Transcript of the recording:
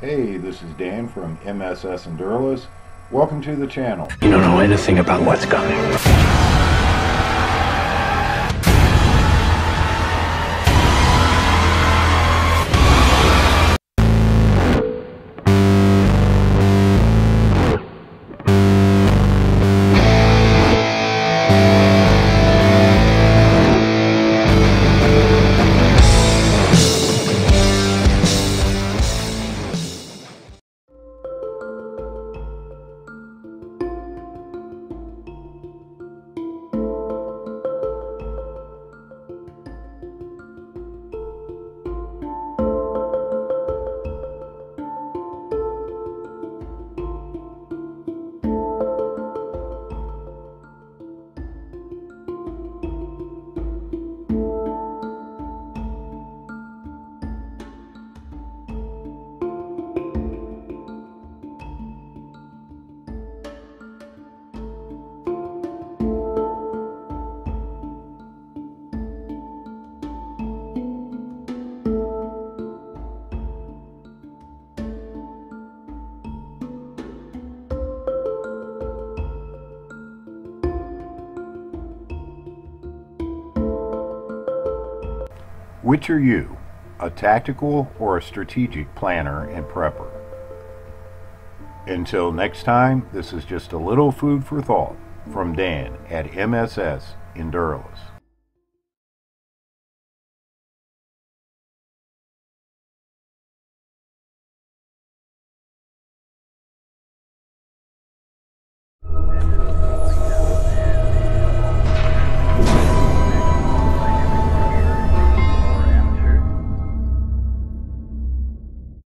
Hey, this is Dan from MSS Endureless. Welcome to the channel. You don't know anything about what's coming. Which are you, a tactical or a strategic planner and prepper? Until next time, this is just a little food for thought from Dan at MSS Endureless.